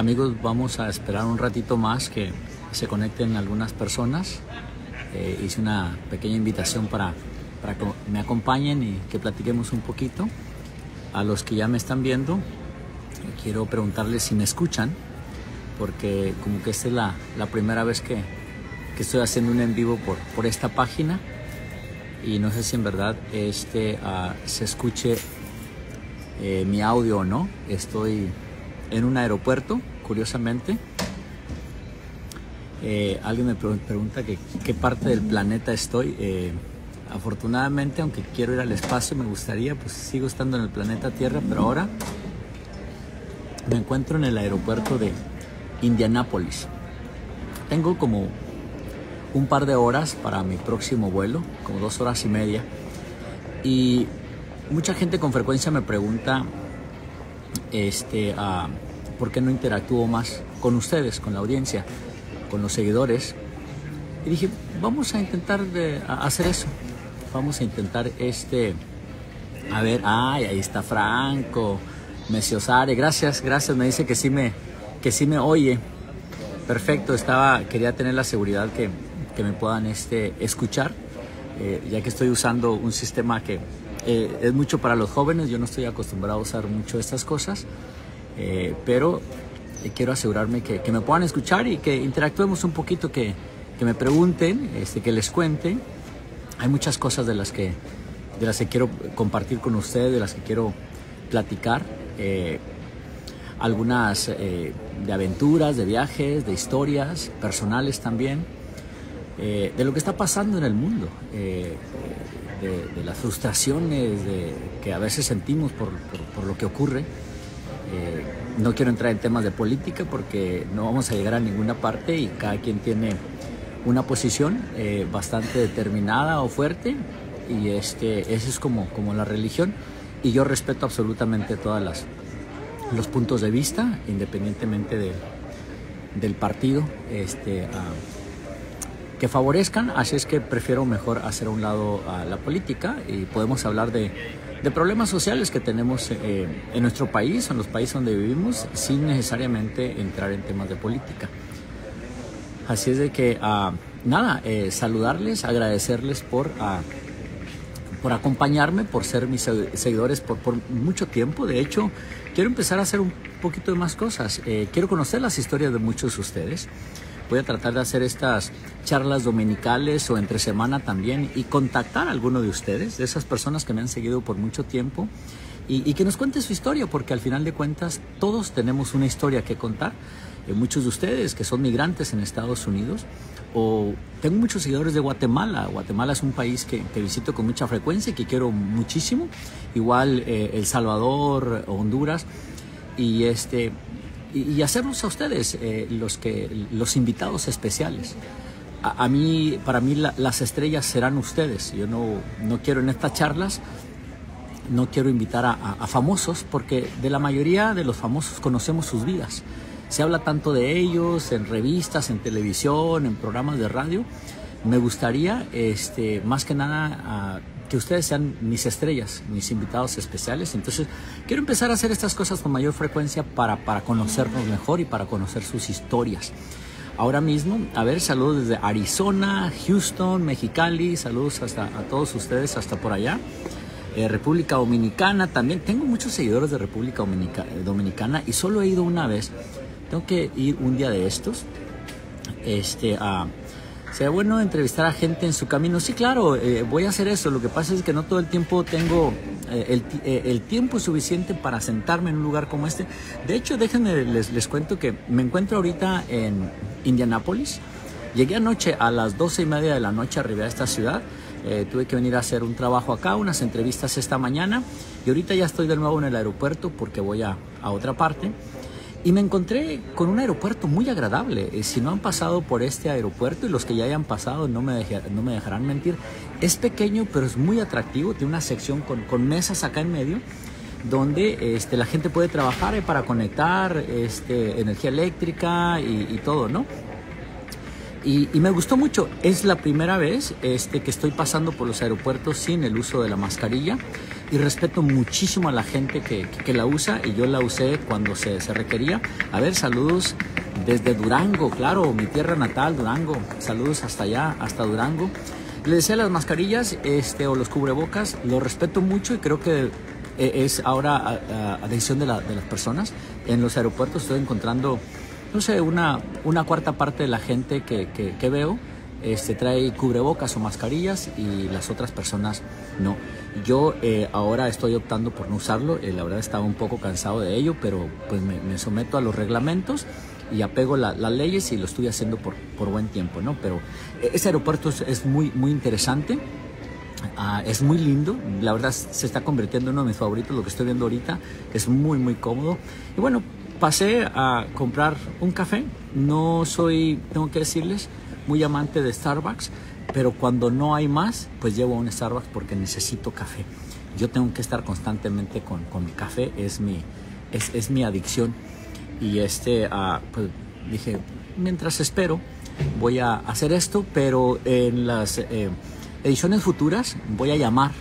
Amigos, vamos a esperar un ratito más que se conecten algunas personas. Eh, hice una pequeña invitación para, para que me acompañen y que platiquemos un poquito. A los que ya me están viendo, quiero preguntarles si me escuchan, porque como que esta es la, la primera vez que, que, estoy haciendo un en vivo por, por esta página y no sé si en verdad este, uh, se escuche eh, mi audio o no. Estoy en un aeropuerto, curiosamente. Eh, alguien me pregunta que, qué parte del planeta estoy. Eh, afortunadamente, aunque quiero ir al espacio, me gustaría, pues sigo estando en el planeta Tierra, pero ahora me encuentro en el aeropuerto de Indianápolis. Tengo como un par de horas para mi próximo vuelo, como dos horas y media. Y mucha gente con frecuencia me pregunta este, uh, por qué no interactúo más con ustedes, con la audiencia, con los seguidores. Y dije, vamos a intentar de, a hacer eso. Vamos a intentar este, a ver, ay, ahí está Franco, Mesiosare, gracias, gracias, me dice que sí me, que sí me oye. Perfecto, estaba, quería tener la seguridad que, que me puedan este, escuchar, eh, ya que estoy usando un sistema que eh, es mucho para los jóvenes, yo no estoy acostumbrado a usar mucho estas cosas, eh, pero eh, quiero asegurarme que, me puedan escuchar y que interactuemos un poquito, que, que me pregunten, este, que les cuente. Hay muchas cosas de las que, de las que quiero compartir con ustedes, de las que quiero platicar. algunas de aventuras, de viajes, de historias personales también, de lo que está pasando en el mundo de, las frustraciones de, que a veces sentimos por, por lo que ocurre. Eh, no quiero entrar en temas de política porque no vamos a llegar a ninguna parte y cada quien tiene una posición eh, bastante determinada o fuerte y este, es como, como la religión y yo respeto absolutamente todos los puntos de vista independientemente de, del partido. Este, uh, que favorezcan, así es que prefiero mejor hacer a un lado a la política y podemos hablar de, de problemas sociales que tenemos eh, en nuestro país en los países donde vivimos sin necesariamente entrar en temas de política. Así es de que, uh, nada, eh, saludarles, agradecerles por, uh, por acompañarme, por ser mis seguidores por, por, mucho tiempo. De hecho, quiero empezar a hacer un poquito de más cosas. Eh, quiero conocer las historias de muchos de ustedes. Voy a tratar de hacer estas charlas dominicales o entre semana también y contactar a alguno de ustedes, de esas personas que me han seguido por mucho tiempo y, y que nos cuente su historia, porque al final de cuentas todos tenemos una historia que contar. Eh, muchos de ustedes que son migrantes en Estados Unidos o tengo muchos seguidores de Guatemala. Guatemala es un país que, que visito con mucha frecuencia y que quiero muchísimo. Igual eh, El Salvador, Honduras. Y este, y, hacerlos a ustedes eh, los, que, los invitados especiales. A, a mí, para mí la, las estrellas serán ustedes. Yo no, no quiero en estas charlas, no quiero invitar a, a, a, famosos porque de la mayoría de los famosos conocemos sus vidas. Se habla tanto de ellos en revistas, en televisión, en programas de radio. Me gustaría, este, más que nada, que ustedes sean mis estrellas, mis invitados especiales. Entonces, quiero empezar a hacer estas cosas con mayor frecuencia para, para conocernos mejor y para conocer sus historias. Ahora mismo, a ver, saludos desde Arizona, Houston, Mexicali, saludos hasta a todos ustedes hasta por allá. Eh, República Dominicana también. Tengo muchos seguidores de República Dominica, Dominicana y solo he ido una vez. Tengo que ir un día de estos. Este, a. Sería bueno entrevistar a gente en su camino. Sí, claro, eh, voy a hacer eso. Lo que pasa es que no todo el tiempo tengo eh, el, eh, el, tiempo suficiente para sentarme en un lugar como este. De hecho, déjenme, les, les cuento que me encuentro ahorita en Indianápolis. Llegué anoche a las doce y media de la noche arriba a esta ciudad. Eh, tuve que venir a hacer un trabajo acá, unas entrevistas esta mañana. Y ahorita ya estoy de nuevo en el aeropuerto porque voy a, a otra parte. Y me encontré con un aeropuerto muy agradable. Eh, si no han pasado por este aeropuerto y los que ya hayan pasado no me, no me dejarán mentir, es pequeño pero es muy atractivo, tiene una sección con, con mesas acá en medio donde este, la gente puede trabajar eh, para conectar este, energía eléctrica y, todo, ¿no? Y, me gustó mucho. Es la primera vez este, que estoy pasando por los aeropuertos sin el uso de la mascarilla y respeto muchísimo a la gente que, que, la usa y yo la usé cuando se, se, requería. A ver, saludos desde Durango, claro, mi tierra natal, Durango. Saludos hasta allá, hasta Durango. Le decía las mascarillas este, o los cubrebocas, lo respeto mucho y creo que e, es ahora a, decisión de, las personas. En los aeropuertos estoy encontrando, no sé, una, una cuarta parte de la gente que, que, veo este, trae cubrebocas o mascarillas y las otras personas no. Yo eh, ahora estoy optando por no usarlo, eh, la verdad estaba un poco cansado de ello, pero pues me, someto a los reglamentos y apego las leyes y lo estoy haciendo por, por buen tiempo, ¿no? Pero eh, ese aeropuerto es, es muy, muy interesante. Ah, es muy lindo, la verdad se está convirtiendo en uno de mis favoritos, lo que estoy viendo ahorita, es muy muy cómodo. Y bueno, pasé a comprar un café, no soy, tengo que decirles, muy amante de Starbucks, pero cuando no hay más, pues llevo a un Starbucks porque necesito café. Yo tengo que estar constantemente con, con mi café, es mi, es, es mi adicción. Y este, uh, pues dije, mientras espero, voy a hacer esto, pero en las... Eh, ediciones futuras voy a llamar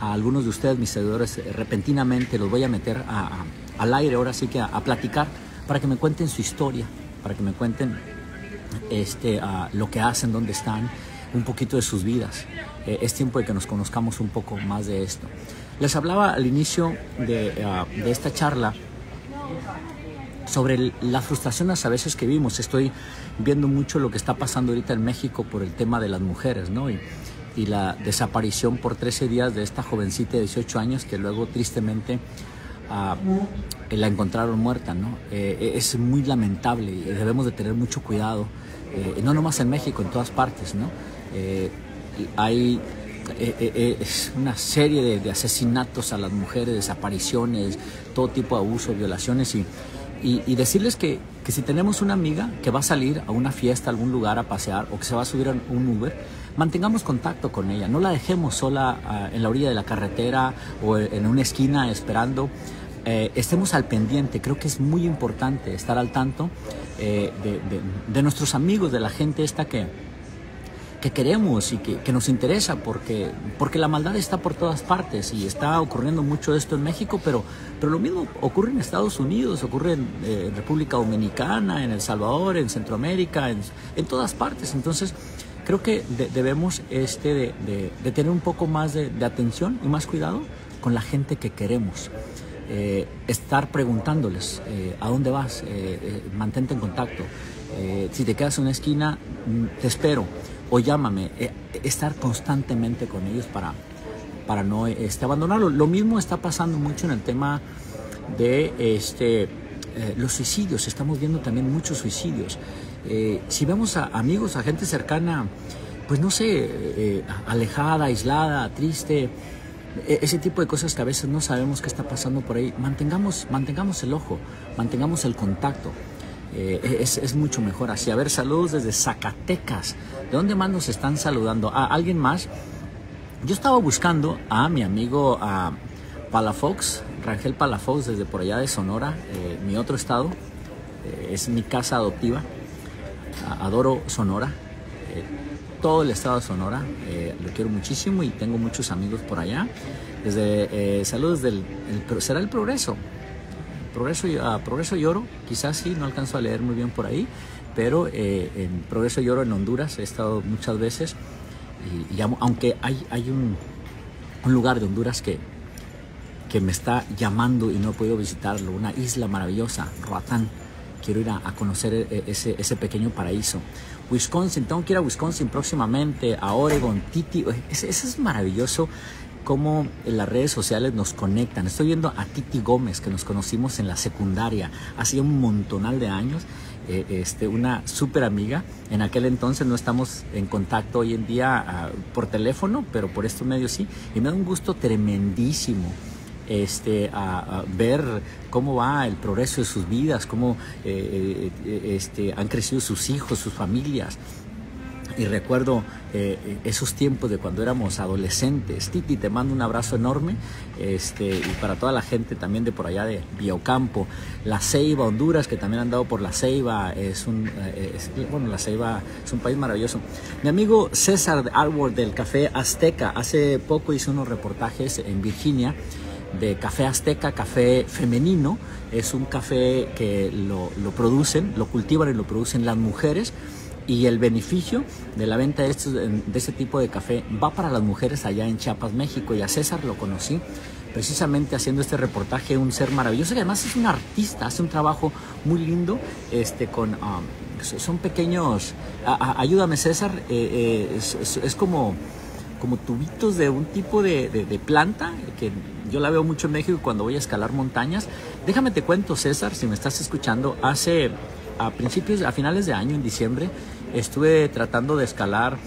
a algunos de ustedes, mis seguidores, eh, repentinamente, los voy a meter al aire ahora sí que a, platicar para que me cuenten su historia, para que me cuenten este, lo que hacen, dónde están, un poquito de sus vidas. Eh, es tiempo de que nos conozcamos un poco más de esto. Les hablaba al inicio de, ah, de esta charla sobre las frustraciones a veces que vimos. Estoy viendo mucho lo que está pasando ahorita en México por el tema de las mujeres, ¿no? Y, y la desaparición por 13 días de esta jovencita de 18 años que luego tristemente ah, la encontraron muerta. ¿no? Eh, es muy lamentable y debemos de tener mucho cuidado, eh, no nomás en México, en todas partes. ¿no? Eh, hay es una serie de, de, asesinatos a las mujeres, desapariciones, todo tipo de abusos, violaciones y y, decirles que, que, si tenemos una amiga que va a salir a una fiesta, a algún lugar a pasear o que se va a subir a un Uber, mantengamos contacto con ella, no la dejemos sola ah, en la orilla de la carretera o en una esquina esperando. Eh, estemos al pendiente, creo que es muy importante estar al tanto eh, de, nuestros amigos, de la gente esta que, que queremos y que, nos interesa porque, porque la maldad está por todas partes y está ocurriendo mucho esto en México, pero, pero lo mismo ocurre en Estados Unidos, ocurre en, eh, República Dominicana, en El Salvador, en Centroamérica, en, todas partes. Entonces, creo que debemos este, de, tener un poco más de, atención y más cuidado con la gente que queremos. Eh, estar preguntándoles eh, a dónde vas, mantente en contacto. si te quedas en una esquina, mm, te espero o llámame, eh, estar constantemente con ellos para, para no este, abandonarlo. Lo mismo está pasando mucho en el tema de este, eh, los suicidios, estamos viendo también muchos suicidios. Eh, si vemos a amigos, a gente cercana, pues no sé, alejada, aislada, triste, ese tipo de cosas que a veces no sabemos qué está pasando por ahí, mantengamos, mantengamos el ojo, mantengamos el contacto. Eh, es, mucho mejor así. A ver, saludos desde Zacatecas. ¿De dónde más nos están saludando? ¿A alguien más? Yo estaba buscando a mi amigo a Palafox, Rangel Palafox, desde por allá de Sonora, eh, mi otro estado. Eh, es mi casa adoptiva. Adoro Sonora. Todo el estado de Sonora. lo quiero muchísimo y tengo muchos amigos por allá. Desde, saludos del... ¿Será el progreso? Progreso, a Progreso y Oro, quizás sí, no alcanzo a leer muy bien por ahí, pero eh, en Progreso y Oro en Honduras he estado muchas veces y, aunque hay, hay un, un, lugar de Honduras que, que me está llamando y no he podido visitarlo, una isla maravillosa, Roatán, quiero ir a, conocer e, ese, ese, pequeño paraíso. Wisconsin, tengo que ir a Wisconsin próximamente, a Oregon, Titi, ese es maravilloso cómo las redes sociales nos conectan. Estoy viendo a Titi Gómez, que nos conocimos en la secundaria hace un montonal de años. Eh, este, una súper amiga. En aquel entonces no estamos en contacto hoy en día ah, por teléfono, pero por estos medios sí. Y me da un gusto tremendísimo este, a, ver cómo va el progreso de sus vidas, cómo eh, eh, este, han crecido sus hijos, sus familias. Y recuerdo eh, esos tiempos de cuando éramos adolescentes. Titi, te mando un abrazo enorme. Este, y para toda la gente también de por allá de Biocampo. La Ceiba, Honduras, que también han dado por La Ceiba. Es un, bueno, La Ceiba es un país maravilloso. Mi amigo César Alward del Café Azteca, hace poco hizo unos reportajes en Virginia de café azteca, café femenino. Es un café que lo, producen, lo cultivan y lo producen las mujeres. Y el beneficio de la venta de, este, de este tipo de café va para las mujeres allá en Chiapas, México. Y a César lo conocí precisamente haciendo este reportaje, un ser maravilloso que además es un artista, hace un trabajo muy lindo este, con... Um, son pequeños... ayúdame César, eh, eh, es, como, como tubitos de un tipo de, planta que yo la veo mucho en México cuando voy a escalar montañas. Déjame te cuento, César, si me estás escuchando, hace a principios, a finales de año, en diciembre, estuve tratando de escalar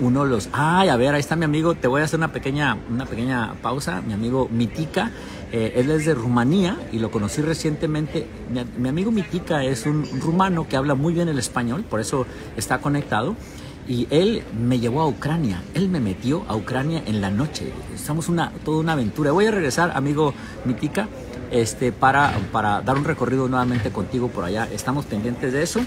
uno de los... Ay, a ver, ahí está mi amigo, te voy a hacer una pequeña, una pequeña pausa, mi amigo Mitika. Eh, él es de Rumanía y lo conocí recientemente. Mi, mi, amigo Mitika es un rumano que habla muy bien el español, por eso está conectado y él me llevó a Ucrania, él me metió a Ucrania en la noche. Estamos una, toda una aventura. Voy a regresar, amigo Mitica, este, para, para dar un recorrido nuevamente contigo por allá. Estamos pendientes de eso.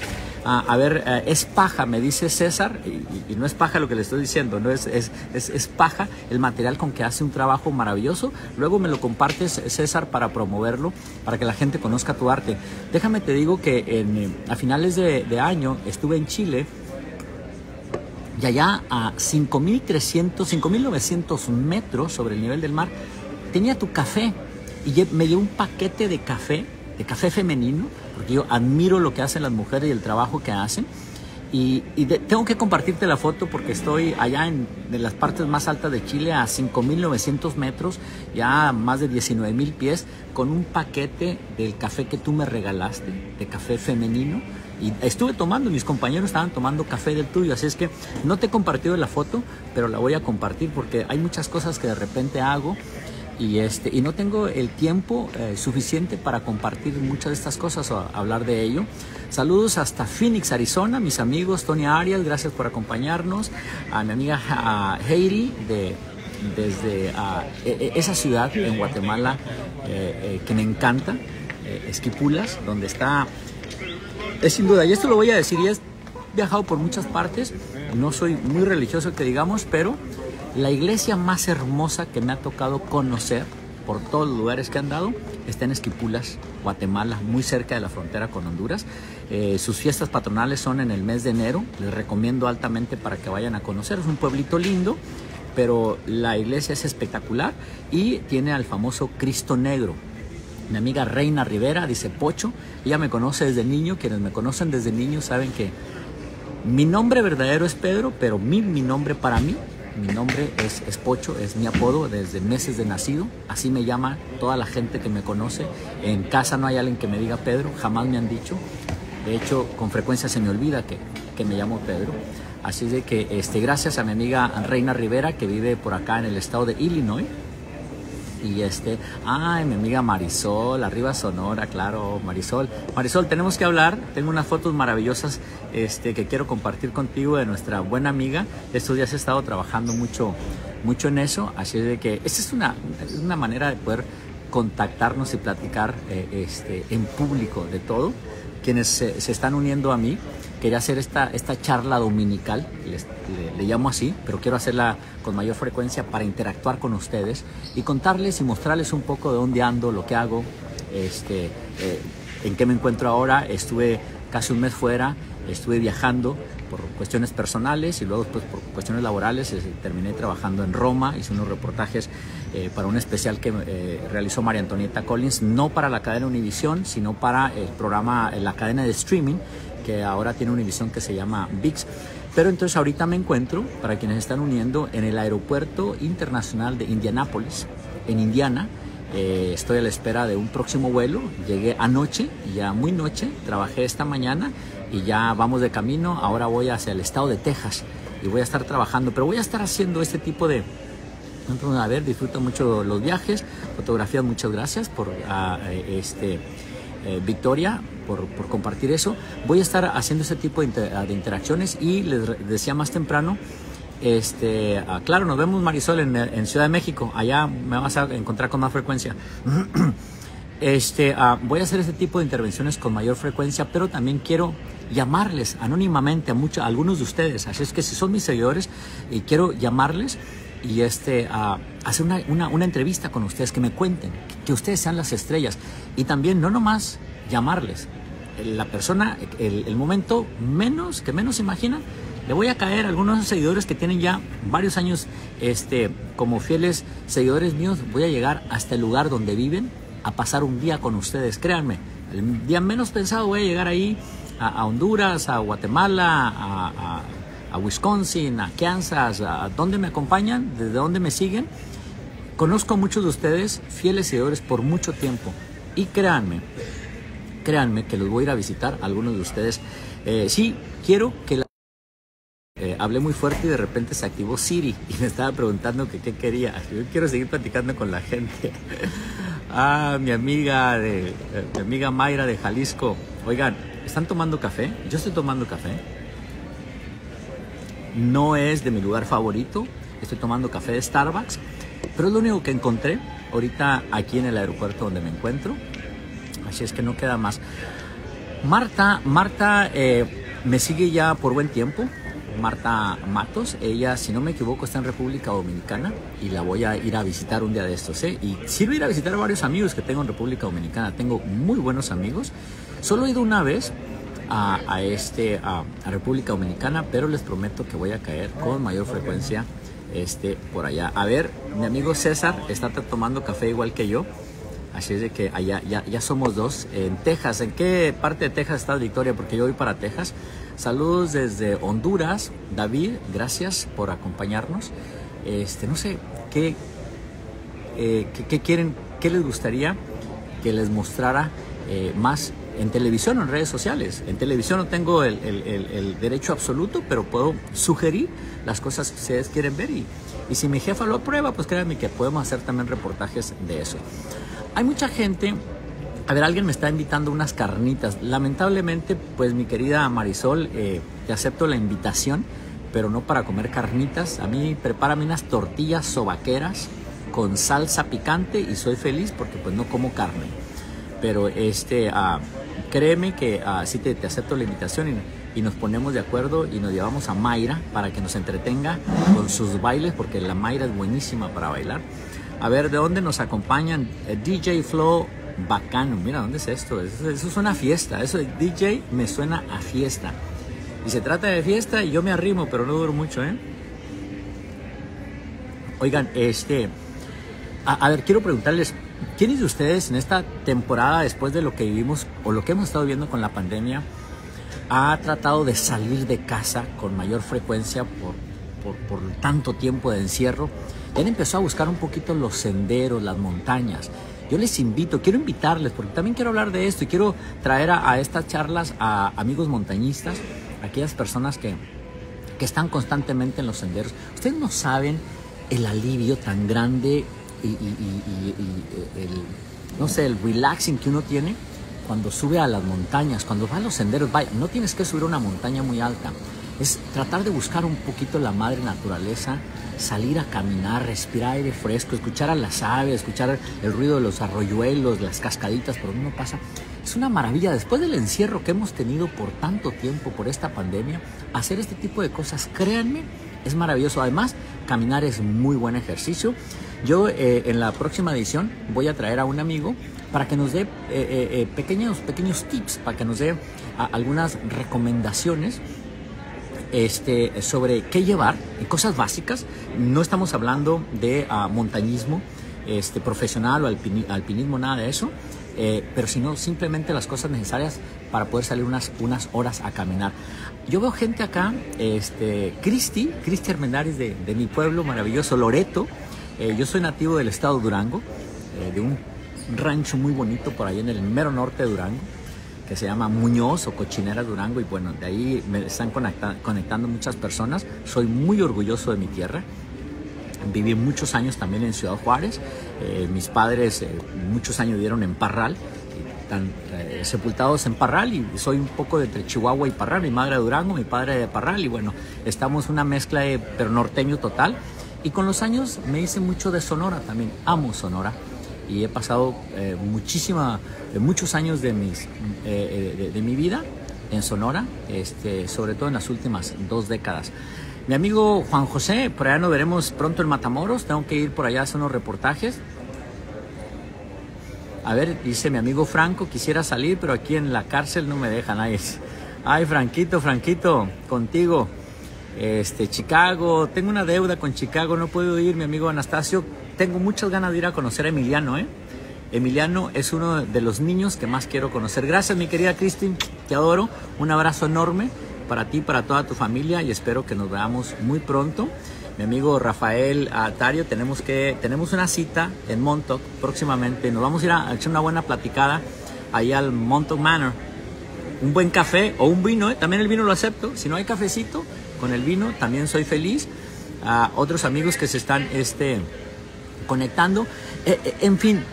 Ah, a ver, eh, es paja, me dice César, y, no es paja lo que le estoy diciendo, no es, es, es, paja el material con que hace un trabajo maravilloso. Luego me lo compartes, César, para promoverlo, para que la gente conozca tu arte. Déjame te digo que eh, a finales de, de año estuve en Chile y allá a 5.300, 5.900 metros sobre el nivel del mar, tenía tu café. Y me dio un paquete de café, de café femenino, porque yo admiro lo que hacen las mujeres y el trabajo que hacen. Y, tengo que compartirte la foto porque estoy allá en, en las partes más altas de Chile, a 5.900 metros, ya más de 19.000 pies, con un paquete del café que tú me regalaste, de café femenino y estuve tomando, mis compañeros estaban tomando café del tuyo, así es que no te he compartido la foto, pero la voy a compartir porque hay muchas cosas que de repente hago y, este, y no tengo el tiempo eh, suficiente para compartir muchas de estas cosas o hablar de ello. Saludos hasta Phoenix, Arizona, mis amigos Tony Arias, gracias por acompañarnos, a mi amiga Heidi de, desde e, esa ciudad en Guatemala eh, eh, que me encanta, Esquipulas, donde está es sin duda, y esto lo voy a decir, y he viajado por muchas partes, no soy muy religioso que digamos, pero la iglesia más hermosa que me ha tocado conocer por todos los lugares que han dado está en Esquipulas, Guatemala, muy cerca de la frontera con Honduras. Eh, sus fiestas patronales son en el mes de enero, les recomiendo altamente para que vayan a conocer, es un pueblito lindo, pero la iglesia es espectacular y tiene al famoso Cristo Negro, mi amiga Reina Rivera dice Pocho. Ella me conoce desde niño. Quienes me conocen desde niño saben que mi nombre verdadero es Pedro, pero mi, mi nombre para mí, mi nombre es, es, Pocho, es mi apodo desde meses de nacido. Así me llama toda la gente que me conoce. En casa no hay alguien que me diga Pedro, jamás me han dicho. De hecho, con frecuencia se me olvida que, que me llamo Pedro. Así de que este, gracias a mi amiga Reina Rivera, que vive por acá en el estado de Illinois, y este, ay, mi amiga Marisol, arriba Sonora, claro, Marisol. Marisol, tenemos que hablar, tengo unas fotos maravillosas este, que quiero compartir contigo de nuestra buena amiga. Estos días he estado trabajando mucho, mucho en eso, así de que esa es una, una manera de poder contactarnos y platicar eh, este, en público de todo. Quienes se están uniendo a mí, quería hacer esta, esta charla dominical, le, llamo así, pero quiero hacerla con mayor frecuencia para interactuar con ustedes y contarles y mostrarles un poco de dónde ando, lo que hago, este, eh, en qué me encuentro ahora. Estuve casi un mes fuera, estuve viajando por cuestiones personales y luego pues, por cuestiones laborales eh, terminé trabajando en Roma, hice unos reportajes eh, para un especial que realizó María Antonieta Collins, no para la cadena Univisión, sino para el programa, la cadena de streaming que ahora tiene una división que se llama VIX. Pero entonces ahorita me encuentro, para quienes están uniendo, en el aeropuerto internacional de Indianápolis, en Indiana. Eh, estoy a la espera de un próximo vuelo. Llegué anoche, ya muy noche, trabajé esta mañana y ya vamos de camino. Ahora voy hacia el estado de Texas y voy a estar trabajando, pero voy a estar haciendo este tipo de, a ver, disfruto mucho los viajes, fotografías, muchas gracias por eh, este, eh, Victoria, por, compartir eso. Voy a estar haciendo ese tipo de, de interacciones y les decía más temprano, este, ah, claro, nos vemos Marisol en, Ciudad de México, allá me vas a encontrar con más frecuencia. Este, uh, voy a hacer este tipo de intervenciones con mayor frecuencia, pero también quiero llamarles anónimamente a, muchos, algunos de ustedes. Así es que si son mis seguidores, y quiero llamarles y este, hacer una, una, una, entrevista con ustedes, que me cuenten, que ustedes sean las estrellas. Y también no nomás llamarles, la persona, el, momento menos, que menos imaginan, le voy a caer a algunos seguidores que tienen ya varios años este, como fieles seguidores míos. Voy a llegar hasta el lugar donde viven a pasar un día con ustedes. Créanme, el día menos pensado voy a llegar ahí a, a Honduras, a Guatemala, a, a, a, Wisconsin, a Kansas, a donde me acompañan, desde donde me siguen. Conozco a muchos de ustedes, fieles seguidores por mucho tiempo. Y créanme, créanme que los voy a ir a visitar, algunos de ustedes. Eh, sí, quiero que la eh, hablé muy fuerte y de repente se activó Siri y me estaba preguntando qué quería. Yo quiero seguir platicando con la gente. ah, mi amiga eh, mi amiga Mayra de Jalisco. Oigan, ¿están tomando café? Yo estoy tomando café. No es de mi lugar favorito. Estoy tomando café de Starbucks, pero es lo único que encontré ahorita aquí en el aeropuerto donde me encuentro. Así es que no queda más. Marta, Marta eh, me sigue ya por buen tiempo. Marta Matos. Ella, si no me equivoco, está en República Dominicana y la voy a ir a visitar un día de estos. ¿eh? Y sirve ir a visitar a varios amigos que tengo en República Dominicana. Tengo muy buenos amigos. Solo he ido una vez a, este, a, República Dominicana, pero les prometo que voy a caer con mayor frecuencia este, por allá. A ver, mi amigo César está tomando café igual que yo. Así es de que allá ya, ya somos dos. En Texas, ¿en qué parte de Texas está Victoria? Porque yo voy para Texas. Saludos desde Honduras. David, gracias por acompañarnos. Este, no sé, ¿qué, eh, qué, qué quieren, qué les gustaría que les mostrara eh, más en televisión o en redes sociales? En televisión no tengo el, el, el, el, derecho absoluto, pero puedo sugerir las cosas que ustedes quieren ver y, y si mi jefa lo aprueba, pues créanme que podemos hacer también reportajes de eso. Hay mucha gente a ver, alguien me está invitando unas carnitas. Lamentablemente, pues mi querida Marisol, eh, te acepto la invitación, pero no para comer carnitas. A mí prepárame unas tortillas sobaqueras con salsa picante y soy feliz porque pues no como carne. Pero este, uh, créeme que uh, sí te, te, acepto la invitación y, y, nos ponemos de acuerdo y nos llevamos a Mayra para que nos entretenga con sus bailes porque la Mayra es buenísima para bailar. A ver, ¿de dónde nos acompañan? Eh, DJ Flow bacano. Mira, ¿dónde es esto? Eso, eso es una fiesta. Eso de DJ me suena a fiesta. Y se trata de fiesta y yo me arrimo, pero no duro mucho, ¿eh? Oigan, este... A, ver, quiero preguntarles, ¿quiénes de ustedes en esta temporada, después de lo que vivimos o lo que hemos estado viendo con la pandemia, ha tratado de salir de casa con mayor frecuencia por, por, por tanto tiempo de encierro? Él empezó a buscar un poquito los senderos, las montañas. Yo les invito, quiero invitarles, porque también quiero hablar de esto y quiero traer a, a estas charlas a amigos montañistas, aquellas personas que, que están constantemente en los senderos. Ustedes no saben el alivio tan grande y, el, no sé, el relaxing que uno tiene cuando sube a las montañas, cuando va a los senderos. Vaya, no tienes que subir una montaña muy alta. Es tratar de buscar un poquito la madre naturaleza, salir a caminar, respirar aire fresco, escuchar a las aves, escuchar el ruido de los arroyuelos, las cascaditas por donde uno pasa. Es una maravilla. Después del encierro que hemos tenido por tanto tiempo, por esta pandemia, hacer este tipo de cosas, créanme, es maravilloso. Además, caminar es muy buen ejercicio. Yo eh, en la próxima edición voy a traer a un amigo para que nos dé eh, eh, eh pequeños, pequeños tips, para que nos dé algunas recomendaciones este, sobre qué llevar, cosas básicas. No estamos hablando de uh, montañismo este, profesional o alpini, alpinismo, nada de eso, eh, pero sino simplemente las cosas necesarias para poder salir unas, unas horas a caminar. Yo veo gente acá, este, Cristi, Cristi de, mi pueblo maravilloso, Loreto. Eh, yo soy nativo del estado de Durango, eh, de un rancho muy bonito por ahí en el mero norte de Durango que se llama Muñoz o Cochinera Durango y bueno, de ahí me están conecta conectando muchas personas. Soy muy orgulloso de mi tierra. Viví muchos años también en Ciudad Juárez. Eh, mis padres muchos años dieron en Parral, están sepultados en Parral y soy un poco de entre Chihuahua y Parral. Mi madre de Durango, mi padre de Parral y bueno, estamos una mezcla de, pero norteño total. Y con los años me hice mucho de Sonora también. Amo Sonora y he pasado muchísima, muchos años de, mis, de, de, mi vida en Sonora, este, sobre todo en las últimas dos décadas. Mi amigo Juan José, por allá nos veremos pronto en Matamoros. Tengo que ir por allá a hacer unos reportajes. A ver, dice mi amigo Franco, quisiera salir, pero aquí en la cárcel no me dejan. Ay, ay Franquito, Franquito, contigo. Este, Chicago, tengo una deuda con Chicago, no puedo ir, mi amigo Anastasio. Tengo muchas ganas de ir a conocer a Emiliano, ¿eh? Emiliano es uno de los niños que más quiero conocer. Gracias, mi querida Cristin, te adoro. Un abrazo enorme para ti, para toda tu familia y espero que nos veamos muy pronto. Mi amigo Rafael Atario, tenemos, que, tenemos una cita en Montauk próximamente. Nos vamos a ir a echar una buena platicada ahí al Montauk Manor. Un buen café o un vino, ¿eh? también el vino lo acepto. Si no hay cafecito, con el vino también soy feliz. A otros amigos que se están este, conectando. Eh, eh, en fin,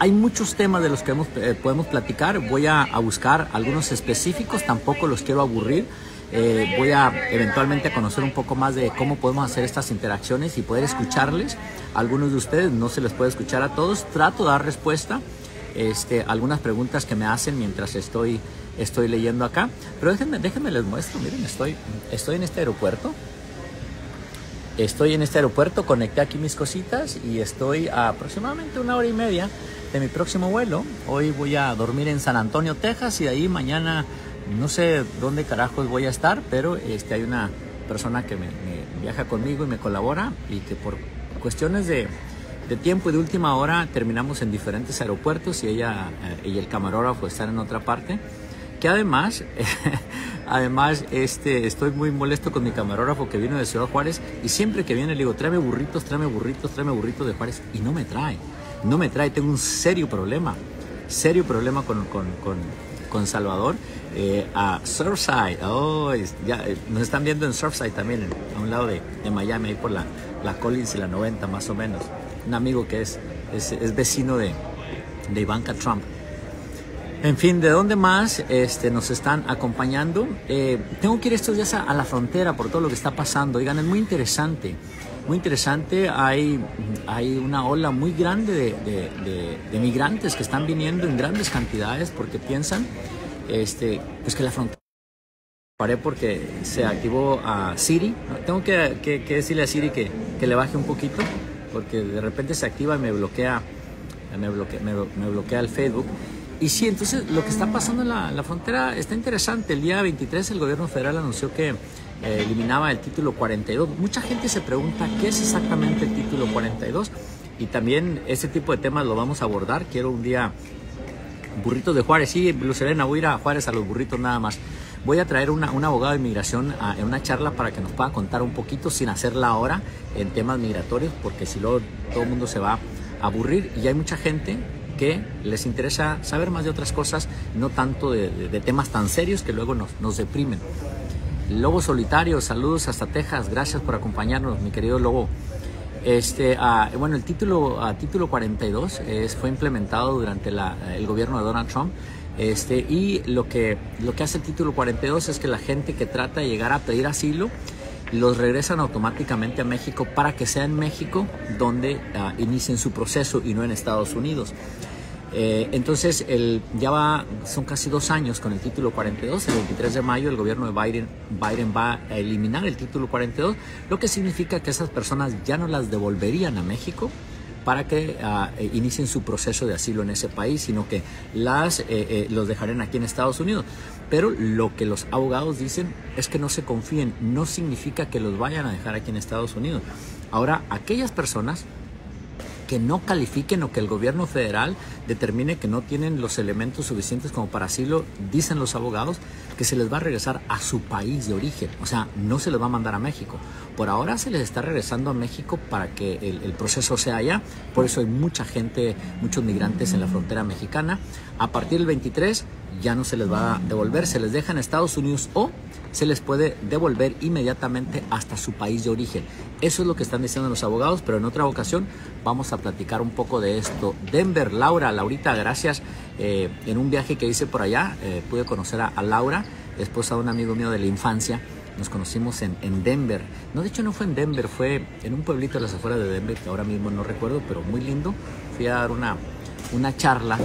hay muchos temas de los que podemos platicar. Voy a, a, buscar algunos específicos, tampoco los quiero aburrir. Eh, voy a eventualmente conocer un poco más de cómo podemos hacer estas interacciones y poder escucharles. algunos de ustedes no se les puede escuchar a todos. Trato de dar respuesta este, algunas preguntas que me hacen mientras estoy, estoy leyendo acá. Pero déjenme, déjenme les muestro. Miren, estoy, estoy en este aeropuerto. Estoy en este aeropuerto, conecté aquí mis cositas y estoy a aproximadamente una hora y media de mi próximo vuelo. Hoy voy a dormir en San Antonio, Texas y de ahí mañana no sé dónde carajos voy a estar, pero este, hay una persona que me, viaja conmigo y me colabora y que por cuestiones de, tiempo y de última hora terminamos en diferentes aeropuertos y ella eh, y el camarógrafo están en otra parte. Que además, además este, estoy muy molesto con mi camarógrafo que vino de Ciudad Juárez y siempre que viene le digo, tráeme burritos, tráeme burritos, tráeme burritos de Juárez y no me trae, no me trae, tengo un serio problema, serio problema con, con, con Salvador eh, a Surfside. Oh, ya, eh, nos están viendo en Surfside también, a un lado de, Miami, ahí por la, Collins y la 90 más o menos. Un amigo que es, es, vecino de, de, Ivanka Trump. En fin, ¿de dónde más este, nos están acompañando? Eh, tengo que ir estos días a, la frontera por todo lo que está pasando. Oigan, es muy interesante. Muy interesante. Hay, hay una ola muy grande de, de, de migrantes que están viniendo en grandes cantidades porque piensan este, pues que la frontera paré porque se activó a Siri. Tengo que, decirle a Siri que, le baje un poquito porque de repente se activa y me bloquea, me bloquea, me, bloquea el Facebook. Y sí, entonces lo que está pasando en la, frontera está interesante. El día 23 el gobierno federal anunció que eh, eliminaba el título 42. Mucha gente se pregunta qué es exactamente el título 42 y también ese tipo de temas lo vamos a abordar. Quiero un día Burritos de Juárez, sí, Lucerena, voy a ir a Juárez a los burritos nada más. Voy a traer una, un abogado de inmigración en una charla para que nos pueda contar un poquito sin hacerla ahora en temas migratorios, porque si luego todo el mundo se va a aburrir y hay mucha gente que les interesa saber más de otras cosas, no tanto de, temas tan serios que luego nos, nos deprimen. Lobo Solitario, saludos hasta Texas, gracias por acompañarnos, mi querido Lobo. Este, ah, bueno, el título, uh, título 42 es, fue implementado durante la, el gobierno de Donald Trump. Este, y lo que, lo que hace el título 42 es que la gente que trata de llegar a pedir asilo los regresan automáticamente a México para que sea en México donde ah, inicien su proceso y no en Estados Unidos. Eh, entonces, el, ya va, son casi dos años con el título 42. El 23 de mayo el gobierno de Biden, Biden va a eliminar el título 42, lo que significa que esas personas ya no las devolverían a México para que eh, inicien su proceso de asilo en ese país, sino que las, eh, los dejarán aquí en Estados Unidos. Pero lo que los abogados dicen es que no se confíen, no significa que los vayan a dejar aquí en Estados Unidos. Ahora, aquellas personas que no califiquen o que el gobierno federal determine que no tienen los elementos suficientes como para asilo, dicen los abogados, que se les va a regresar a su país de origen. O sea, no se les va a mandar a México. Por ahora se les está regresando a México para que el, proceso sea allá. Por eso hay mucha gente, muchos migrantes en la frontera mexicana. A partir del 23 ya no se les va a devolver, se les deja en Estados Unidos o se les puede devolver inmediatamente hasta su país de origen. Eso es lo que están diciendo los abogados, pero en otra ocasión vamos a platicar un poco de esto. Denver, Laura, Laurita, gracias. Eh, en un viaje que hice por allá eh, pude conocer a, Laura, esposa de un amigo mío de la infancia. Nos conocimos en, Denver. No, de hecho no fue en Denver, fue en un pueblito de las afueras de Denver, que ahora mismo no recuerdo, pero muy lindo. Fui a dar una, una charla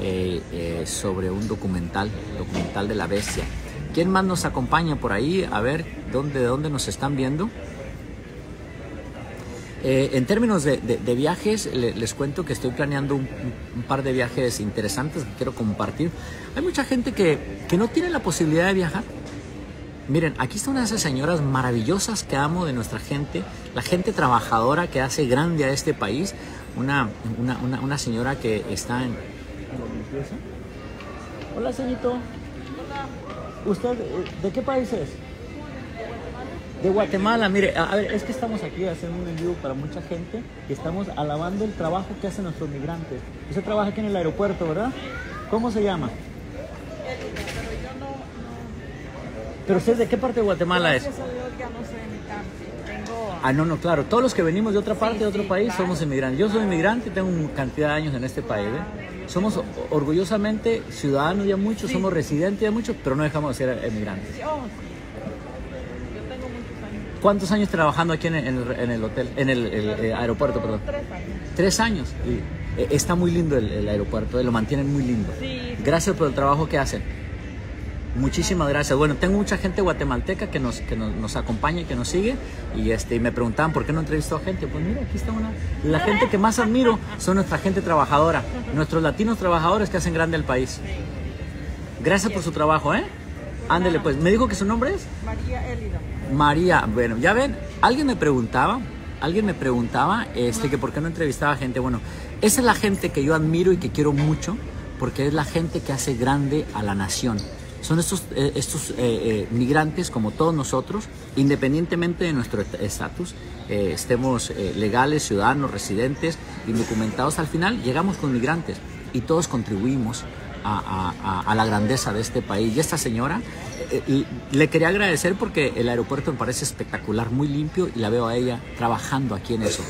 eh, sobre un documental, documental de la bestia. ¿Quién más nos acompaña por ahí? A ver, ¿dónde, de dónde nos están viendo? Eh, en términos de, viajes, les cuento que estoy planeando un, par de viajes interesantes que quiero compartir. Hay mucha gente que, no tiene la posibilidad de viajar. Miren, aquí están una de esas señoras maravillosas que amo de nuestra gente, la gente trabajadora que hace grande a este país. Una, una, señora que está en... Hola, señorito. ¿Usted eh, de qué país es? De Guatemala, mire, a ver, es que estamos aquí haciendo un envío para mucha gente y estamos alabando el trabajo que hacen nuestros migrantes. Usted trabaja aquí en el aeropuerto, ¿verdad? ¿Cómo se llama? Pero usted de qué parte de Guatemala es? Ah, no, no, claro. Todos los que venimos de otra parte, de otro país, somos inmigrantes. Yo soy inmigrante, tengo una cantidad de años en este país. ¿eh? somos orgullosamente ciudadanos ya muchos, somos residentes ya muchos, pero no dejamos de ser emigrantes. Oh, ¿Cuántos años trabajando aquí en el, hotel, en el, eh, aeropuerto, perdón? Tres años. Tres años. Y, eh, está muy lindo el, aeropuerto, eh, lo mantienen muy lindo. Gracias por el trabajo que hacen. Muchísimas gracias. Bueno, tengo mucha gente guatemalteca que nos, que nos, acompaña y que nos sigue. Y, este, me preguntaban por qué no entrevisto a gente. Pues mira, aquí está una. La gente que más admiro son nuestra gente trabajadora, nuestros latinos trabajadores que hacen grande el país. Gracias por su trabajo, ¿eh? Ándele, pues. ¿Me dijo que su nombre es? María Elida. María, bueno, ya ven, alguien me preguntaba, alguien me preguntaba este, que por qué no entrevistaba a gente. Bueno, esa es la gente que yo admiro y que quiero mucho, porque es la gente que hace grande a la nación son estos, eh, estos eh, eh, migrantes como todos nosotros, independientemente de nuestro estatus, estemos legales, ciudadanos, residentes, indocumentados, al final llegamos con migrantes y todos contribuimos a, a, la grandeza de este país. Y esta señora, le quería agradecer porque el aeropuerto me parece espectacular, muy limpio y la veo a ella trabajando aquí en eso.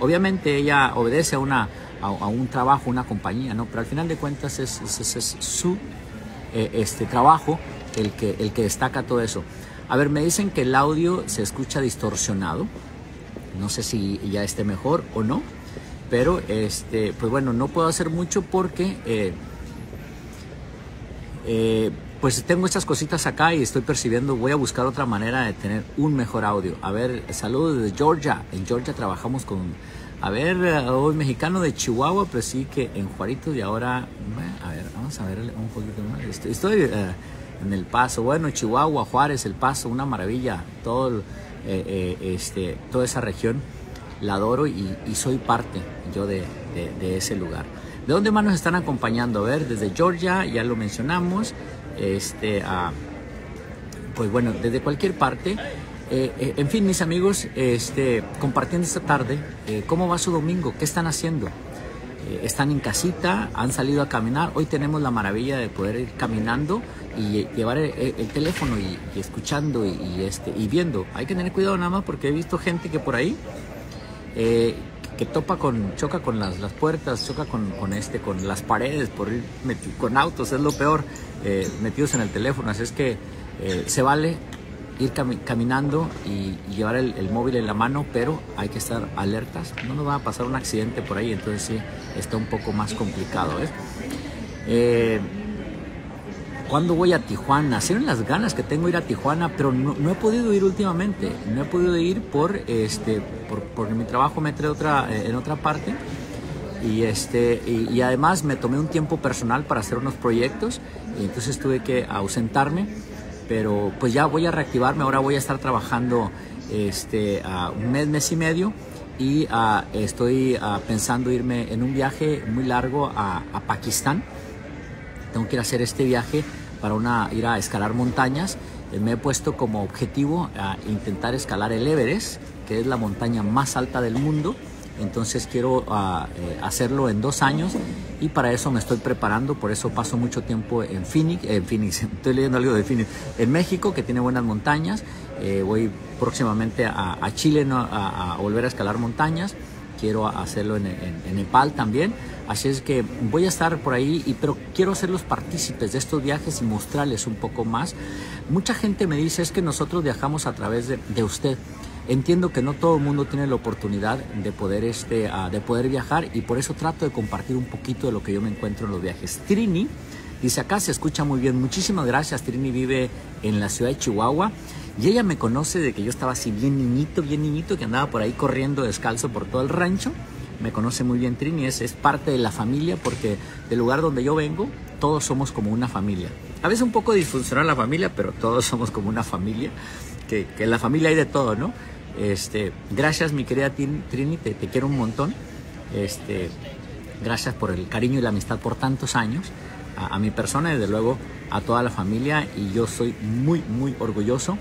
Obviamente ella obedece a, una, a, un trabajo, una compañía, ¿no? pero al final de cuentas es, es, su eh, este trabajo el que, el que destaca todo eso. A ver, me dicen que el audio se escucha distorsionado. No sé si ya esté mejor o no. Pero, este, pues bueno, no puedo hacer mucho porque eh, eh, pues tengo estas cositas acá y estoy percibiendo, voy a buscar otra manera de tener un mejor audio. A ver, saludos desde Georgia. En Georgia trabajamos con a ver, hoy mexicano de Chihuahua, pero sí que en Juaritos y ahora, a ver, vamos a ver un poquito más. Estoy, eh, en El Paso, bueno, Chihuahua, Juárez, El Paso, una maravilla, todo, eh, eh, este, toda esa región la adoro y, soy parte yo de, ese lugar. ¿De dónde más nos están acompañando? A ver, desde Georgia, ya lo mencionamos, este, pues bueno, desde cualquier parte. Eh, eh, en fin, mis amigos, este, compartiendo esta tarde, eh, ¿cómo va su domingo? ¿Qué están haciendo? ¿Están en casita? ¿Han salido a caminar? Hoy tenemos la maravilla de poder ir caminando y llevar el, teléfono y, escuchando y, este, y viendo. Hay que tener cuidado nada más porque he visto gente que por ahí que topa con, choca con las, las puertas, choca con, con, este, con las paredes, por ir con autos, es lo peor, metidos en el teléfono. Así es que se vale ir caminando y, llevar el, móvil en la mano, pero hay que estar alertas. No nos va a pasar un accidente por ahí, entonces sí, está un poco más complicado. ¿eh? Cuando voy a Tijuana? Son las ganas que tengo ir a Tijuana, pero no, he podido ir últimamente. No he podido ir por, este, por, porque mi trabajo me trae otra, eh, en otra parte. Y, este, y, además me tomé un tiempo personal para hacer unos proyectos y entonces tuve que ausentarme pero pues ya voy a reactivarme, ahora voy a estar trabajando este, un mes, mes y medio y estoy pensando irme en un viaje muy largo a, Pakistán. Tengo que ir a hacer este viaje para ir a escalar montañas. Eh, me he puesto como objetivo intentar escalar el Everest, que es la montaña más alta del mundo. Entonces quiero eh, hacerlo en dos años y para eso me estoy preparando, por eso paso mucho tiempo en Phoenix, en Phoenix, estoy leyendo algo de Phoenix, en México, que tiene buenas montañas, eh, voy próximamente a, Chile a, volver a escalar montañas, quiero hacerlo en, Nepal también, así es que voy a estar por ahí, y, pero quiero hacerlos partícipes de estos viajes y mostrarles un poco más. Mucha gente me dice es que nosotros viajamos a través de, de usted. Entiendo que no todo el mundo tiene la oportunidad de poder, este, ah, de poder viajar y por eso trato de compartir un poquito de lo que yo me encuentro en los viajes. Trini dice acá se escucha muy bien. Muchísimas gracias. Trini vive en la ciudad de Chihuahua y ella me conoce de que yo estaba así bien niñito, bien niñito, que andaba por ahí corriendo descalzo por todo el rancho. Me conoce muy bien Trini, es, parte de la familia porque del lugar donde yo vengo todos somos como una familia. A veces un poco disfuncional la familia, pero todos somos como una familia, que, en la familia hay de todo, ¿no? Este, gracias, mi querida Trini, te, quiero un montón. Este, gracias por el cariño y la amistad por tantos años. A, mi persona desde luego a toda la familia. Y yo soy muy, muy orgulloso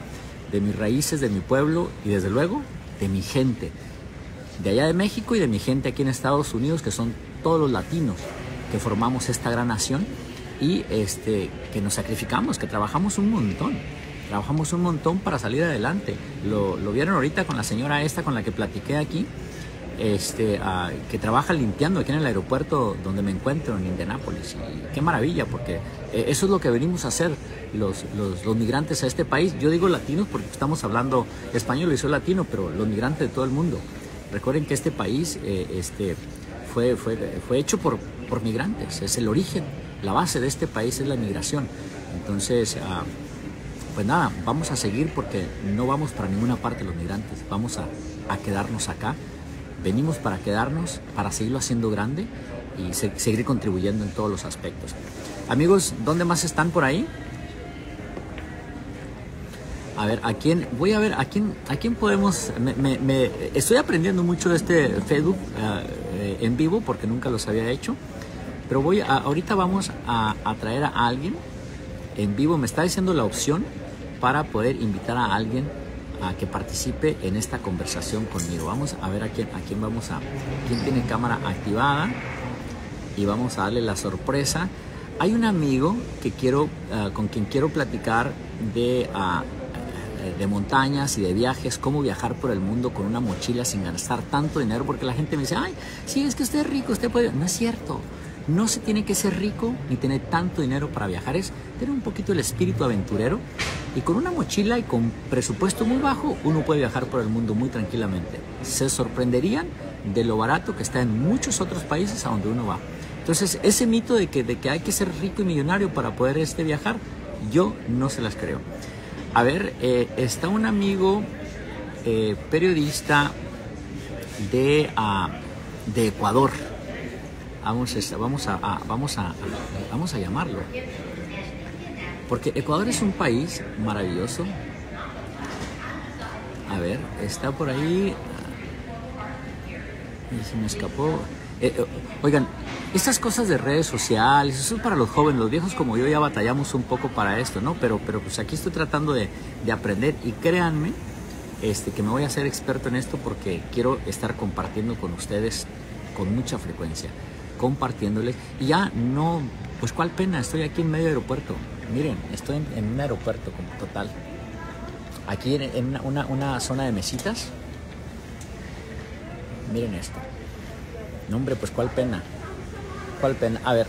de mis raíces, de mi pueblo y desde luego de mi gente. De allá de México y de mi gente aquí en Estados Unidos, que son todos los latinos que formamos esta gran nación y este, que nos sacrificamos, que trabajamos un montón. Trabajamos un montón para salir adelante. Lo, vieron ahorita con la señora esta con la que platiqué aquí, este, ah, que trabaja limpiando aquí en el aeropuerto donde me encuentro, en Indianápolis. Y qué maravilla, porque eh, eso es lo que venimos a hacer los, los, migrantes a este país. Yo digo latinos porque estamos hablando español y soy latino, pero los migrantes de todo el mundo. Recuerden que este país eh, este, fue, fue, fue hecho por, por migrantes, es el origen, la base de este país es la migración. Entonces, uh, pues nada, vamos a seguir porque no vamos para ninguna parte los migrantes, vamos a, quedarnos acá. Venimos para quedarnos, para seguirlo haciendo grande y seguir contribuyendo en todos los aspectos. Amigos, ¿dónde más están por ahí? A ver, ¿a quién? Voy a ver, ¿a quién, a quién podemos? Me, estoy aprendiendo mucho de este Facebook eh, en vivo porque nunca los había hecho. Pero voy a, ahorita vamos a, a traer a alguien en vivo. Me está diciendo la opción para poder invitar a alguien a que participe en esta conversación conmigo. Vamos a ver a quién, a quién vamos a, quién tiene cámara activada y vamos a darle la sorpresa. Hay un amigo que quiero, ah, con quien quiero platicar de, uh, de montañas y de viajes, cómo viajar por el mundo con una mochila sin gastar tanto dinero, porque la gente me dice, ay, sí, es que usted es rico, usted puede... No es cierto. No se tiene que ser rico ni tener tanto dinero para viajar, es tener un poquito el espíritu aventurero y con una mochila y con presupuesto muy bajo uno puede viajar por el mundo muy tranquilamente. Se sorprenderían de lo barato que está en muchos otros países a donde uno va. Entonces ese mito de que, de que hay que ser rico y millonario para poder este, viajar, yo no se las creo. A ver, eh, está un amigo eh, periodista de, uh, de Ecuador Vamos, vamos, a, vamos, a, vamos a llamarlo. Porque Ecuador es un país maravilloso. A ver, está por ahí. Y se me escapó. Eh, eh, oigan, estas cosas de redes sociales, eso es para los jóvenes, los viejos como yo ya batallamos un poco para esto, ¿no? Pero, pero pues aquí estoy tratando de, de aprender y créanme este, que me voy a hacer experto en esto porque quiero estar compartiendo con ustedes con mucha frecuencia compartiéndoles. Y ya no, pues cuál pena, estoy aquí en medio aeropuerto. Miren, estoy en, un aeropuerto como total. Aquí en, una, una, zona de mesitas. Miren esto. No, hombre, pues cuál pena. Cuál pena. A ver,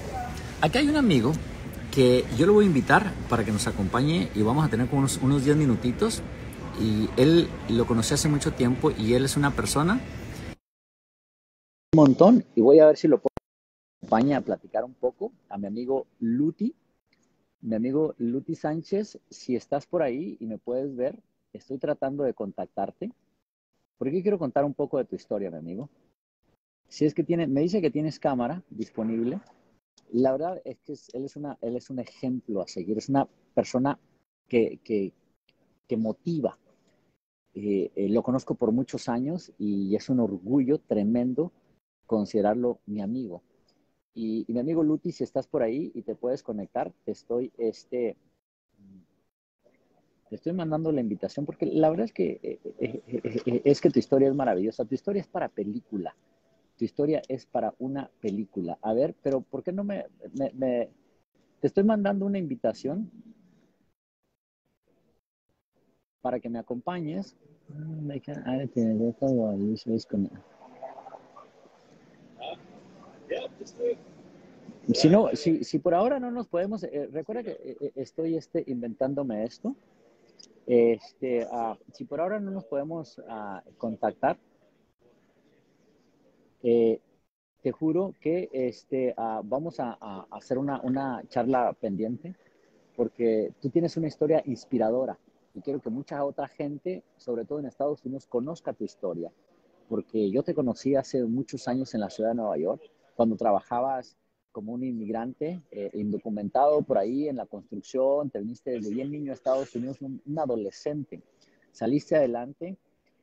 aquí hay un amigo que yo lo voy a invitar para que nos acompañe y vamos a tener como unos, unos 10 minutitos. Y él lo conocí hace mucho tiempo y él es una persona un montón y voy a ver si lo puedo acompaña a platicar un poco a mi amigo Luti. Mi amigo Luti Sánchez, si estás por ahí y me puedes ver, estoy tratando de contactarte porque quiero contar un poco de tu historia, mi amigo. Si es que tiene, me dice que tienes cámara disponible. La verdad es que él, es una, él es un ejemplo a seguir, es una persona que, que, que motiva. Eh, eh, lo conozco por muchos años y es un orgullo tremendo considerarlo mi amigo. Y, mi amigo Luti, si estás por ahí y te puedes conectar, te estoy, este, te estoy mandando la invitación porque la verdad es que, eh, eh, eh, es que tu historia es maravillosa. Tu historia es para película. tu historia es para una película. A ver, pero ¿por qué no me, me, te estoy mandando una invitación para que me acompañes? Si si, si por ahora no nos podemos, eh, recuerda que eh, eh, estoy este, inventándome esto. Este, uh, si por ahora no nos podemos uh, contactar, te juro que este, uh, vamos a, a, hacer una, una charla pendiente porque tú tienes una historia inspiradora y quiero que mucha otra gente, sobre todo en Estados Unidos, conozca tu historia. Porque yo te conocí hace muchos años en la ciudad de Nueva York, cuando trabajabas como un inmigrante eh, indocumentado por ahí en la construcción, te viniste desde bien niño a Estados Unidos, un, un adolescente, saliste adelante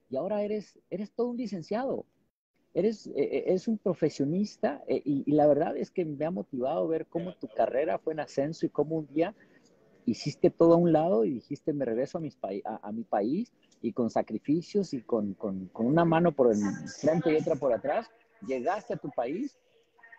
y ahora eres, eres todo un licenciado, eres, eh, eres un profesionista eh, y, y, la verdad es que me ha motivado ver cómo tu carrera fue en ascenso y cómo un día hiciste todo a un lado y dijiste me regreso a, mis a, a mi país y con sacrificios y con, con, con una mano por el frente y otra por atrás, llegaste a tu país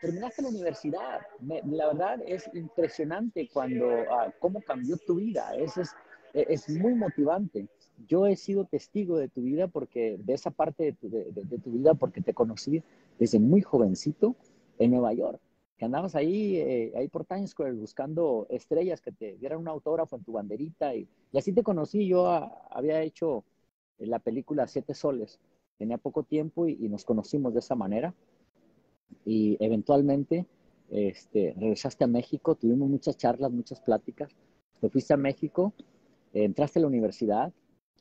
terminaste la universidad. la verdad es impresionante cuando, uh, cómo cambió tu vida. Es, es, es, muy motivante. Yo he sido testigo de tu vida porque, de esa parte de tu, de, de, tu vida, porque te conocí desde muy jovencito en Nueva York. Que andabas ahí, eh, ahí por Times Square buscando estrellas que te dieran un autógrafo en tu banderita. Y, y así te conocí. Yo uh, había hecho la película Siete Soles. Tenía poco tiempo y, y nos conocimos de esa manera y eventualmente este, regresaste a México, tuvimos muchas charlas, muchas pláticas, te fuiste a México, eh, entraste a la universidad,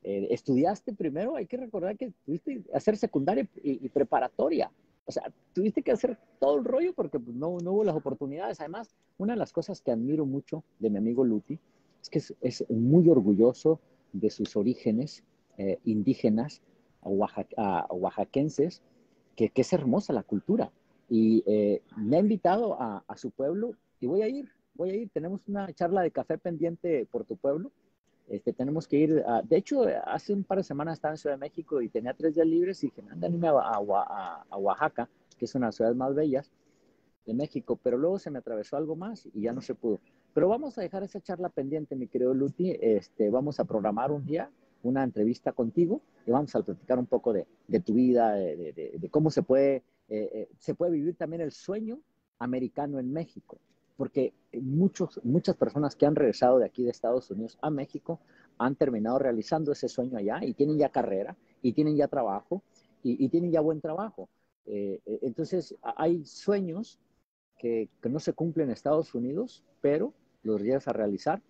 eh, estudiaste primero, hay que recordar que tuviste que hacer secundaria y, y, preparatoria, o sea, tuviste que hacer todo el rollo porque pues, no, no, hubo las oportunidades. Además, una de las cosas que admiro mucho de mi amigo Luti es que es, es muy orgulloso de sus orígenes eh, indígenas, oaxaca, oaxaquenses, que, que es hermosa la cultura y eh, me ha invitado a, a, su pueblo y voy a ir, voy a ir. Tenemos una charla de café pendiente por tu pueblo. Este, tenemos que ir, a, de hecho, hace un par de semanas estaba en Ciudad de México y tenía tres días libres y dije, anda, a, a, a, Oaxaca, que es una de las ciudades más bellas de México, pero luego se me atravesó algo más y ya no se pudo. Pero vamos a dejar esa charla pendiente, mi querido Luti. Este, vamos a programar un día una entrevista contigo y vamos a platicar un poco de, de tu vida, de, de, de, cómo se puede eh, eh, se puede vivir también el sueño americano en México, porque muchos, muchas personas que han regresado de aquí de Estados Unidos a México han terminado realizando ese sueño allá y tienen ya carrera y tienen ya trabajo y, tienen ya buen trabajo. Eh, entonces, hay sueños que, que, no se cumplen en Estados Unidos, pero los llegas a realizar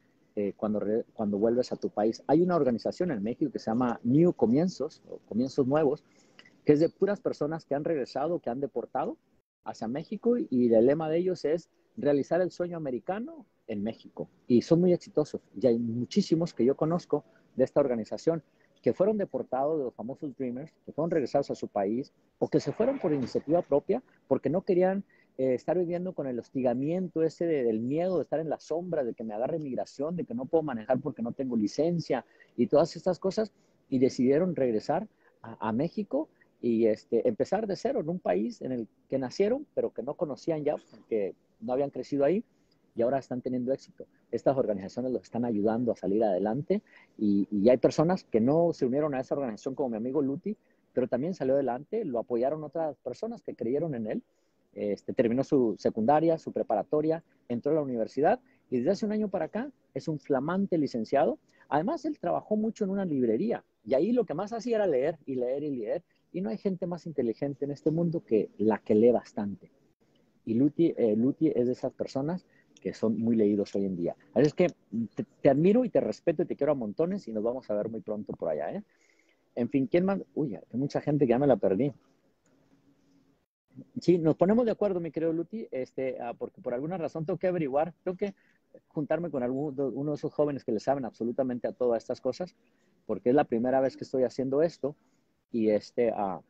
cuando, re, cuando vuelves a tu país. Hay una organización en México que se llama New Comienzos, o Comienzos Nuevos, que es de puras personas que han regresado, que han deportado hacia México y el lema de ellos es realizar el sueño americano en México. Y son muy exitosos. Y hay muchísimos que yo conozco de esta organización que fueron deportados de los famosos Dreamers, que fueron regresados a su país o que se fueron por iniciativa propia porque no querían eh, estar viviendo con el hostigamiento ese de, del miedo de estar en la sombra, de que me agarre migración, de que no puedo manejar porque no tengo licencia y todas estas cosas y decidieron regresar a, a México y este, empezar de cero en un país en el que nacieron, pero que no conocían ya, porque no habían crecido ahí y ahora están teniendo éxito. Estas organizaciones los están ayudando a salir adelante y, y hay personas que no se unieron a esa organización como mi amigo Luti, pero también salió adelante, lo apoyaron otras personas que creyeron en él, este, terminó su secundaria, su preparatoria, entró a la universidad y desde hace un año para acá es un flamante licenciado. Además, él trabajó mucho en una librería y ahí lo que más hacía era leer y leer y leer y no hay gente más inteligente en este mundo que la que lee bastante. Y Luti, eh, Luti es de esas personas que son muy leídos hoy en día. Así es que te, admiro y te respeto y te quiero a montones y nos vamos a ver muy pronto por allá. ¿eh? En fin, ¿quién más? Uy, hay mucha gente que ya me la perdí. Sí, nos ponemos de acuerdo, mi querido Luti, este, ah, porque por alguna razón tengo que averiguar, tengo que juntarme con alguno uno de esos jóvenes que le saben absolutamente a todas estas cosas, porque es la primera vez que estoy haciendo esto y este, uh,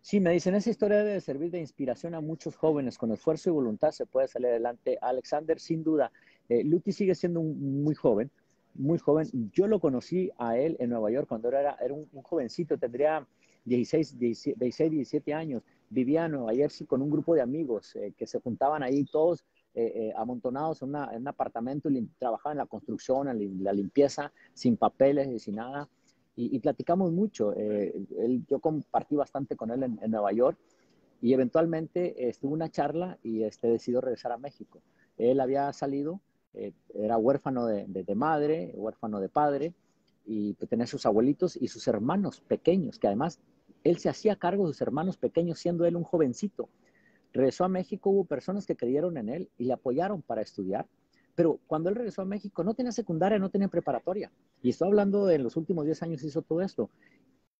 sí, me dicen, esa historia debe servir de inspiración a muchos jóvenes. Con esfuerzo y voluntad se puede salir adelante. Alexander, sin duda, eh, Luti sigue siendo muy joven, muy joven. Yo lo conocí a él en Nueva York cuando era, era un, jovencito, tendría 16, 16, 17 años, vivía en Nueva Jersey con un grupo de amigos eh, que se juntaban ahí todos eh, eh, amontonados en, un apartamento y trabajaban en la construcción, en la limpieza, sin papeles y sin nada. Y, platicamos mucho. Él, yo compartí bastante con él en, Nueva York y eventualmente estuvo una charla y este, decidió regresar a México. Él había salido, era huérfano de, de, madre, huérfano de padre, y pues, tenía sus abuelitos y sus hermanos pequeños, que además él se hacía cargo de sus hermanos pequeños siendo él un jovencito. Regresó a México, hubo personas que creyeron en él y le apoyaron para estudiar, pero cuando él regresó a México no tenía secundaria, no tenía preparatoria. Y estoy hablando de en los últimos 10 años hizo todo esto.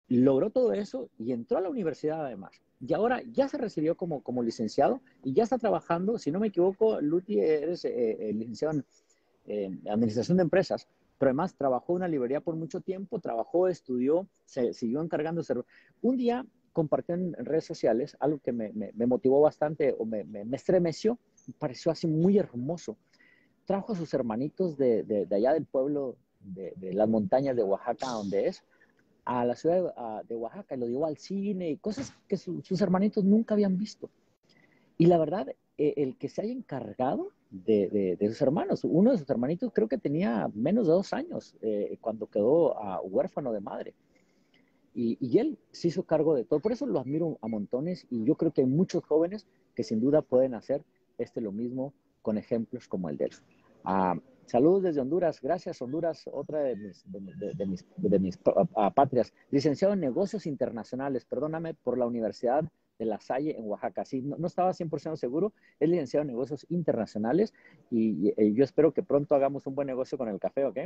Logró todo eso y entró a la universidad además. Y ahora ya se recibió como, como licenciado y ya está trabajando, si no me equivoco, Luti, eres eh, eh, licenciado en Administración de Empresas, pero además trabajó en una librería por mucho tiempo, trabajó, estudió, se siguió encargando. Un día compartió en redes sociales algo que me, motivó bastante o me, estremeció, me pareció así muy hermoso. Trajo a sus hermanitos de, allá del pueblo, de, las montañas de Oaxaca, donde es, a la ciudad de, Oaxaca y lo llevó al cine y cosas que sus hermanitos nunca habían visto. Y la verdad, e, el que se haya encargado de, sus hermanos. Uno de sus hermanitos creo que tenía menos de dos años eh, cuando quedó huérfano de madre. Y, él se hizo cargo de todo. Por eso lo admiro a montones y yo creo que hay muchos jóvenes que sin duda pueden hacer este lo mismo con ejemplos como el de él. Ah, saludos desde Honduras. Gracias, Honduras, otra de mis, de, mis, mis patrias. Licenciado en negocios internacionales, perdóname, por la Universidad de La Salle en Oaxaca. Sí, no, estaba 100% seguro, es licenciado en negocios internacionales y, yo espero que pronto hagamos un buen negocio con el café, ¿ok?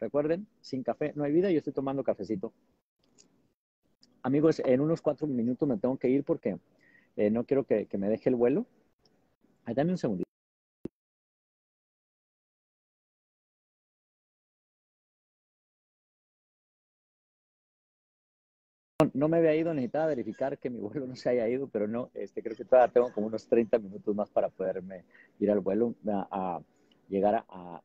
Recuerden, sin café no hay vida, yo estoy tomando cafecito. Amigos, en unos cuatro minutos me tengo que ir porque eh, no quiero que, me deje el vuelo. Ahí, dame un segundito. No me había ido, necesitaba verificar que mi vuelo no se haya ido, pero no, este, creo que todavía tengo como unos 30 minutos más para poderme ir al vuelo, a, llegar a,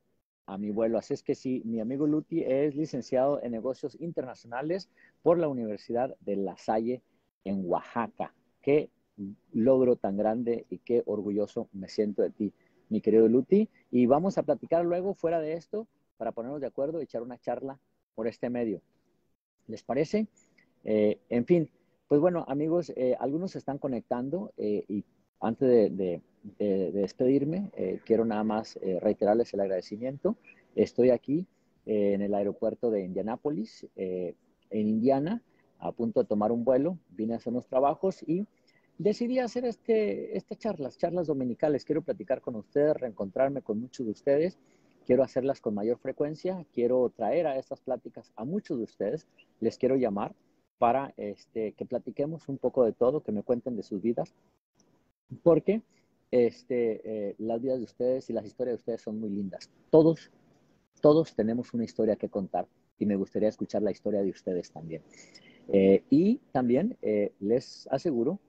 mi vuelo. Así es que sí, mi amigo Luti es licenciado en negocios internacionales por la Universidad de La Salle en Oaxaca. Qué logro tan grande y qué orgulloso me siento de ti, mi querido Luti. Y vamos a platicar luego fuera de esto para ponernos de acuerdo y echar una charla por este medio. ¿Les parece? Eh, en fin, pues bueno, amigos, eh, algunos se están conectando eh, y antes de, despedirme, quiero nada más reiterarles el agradecimiento. Estoy aquí en el aeropuerto de Indianápolis, en Indiana, a punto de tomar un vuelo. Vine a hacer unos trabajos y decidí hacer este, estas charlas, charlas dominicales. Quiero platicar con ustedes, reencontrarme con muchos de ustedes. Quiero hacerlas con mayor frecuencia. Quiero traer a estas pláticas a muchos de ustedes. Les quiero llamar para este, que platiquemos un poco de todo, que me cuenten de sus vidas, porque este, eh, las vidas de ustedes y las historias de ustedes son muy lindas. Todos, todos tenemos una historia que contar y me gustaría escuchar la historia de ustedes también. Eh, y también eh, les aseguro